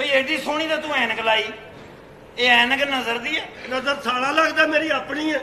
ਬਈ ਐਡੀ ਸੋਹਣੀ ਤਾਂ ਤੂੰ ਐਨਕ ਲਾਈ। ਇਹ ਐਨਕ ਨਜ਼ਰ ਦੀ ਹੈ। ਨਜ਼ਰ ਸਾਲਾ ਲੱਗਦਾ ਮੇਰੀ ਆਪਣੀ ਹੈ।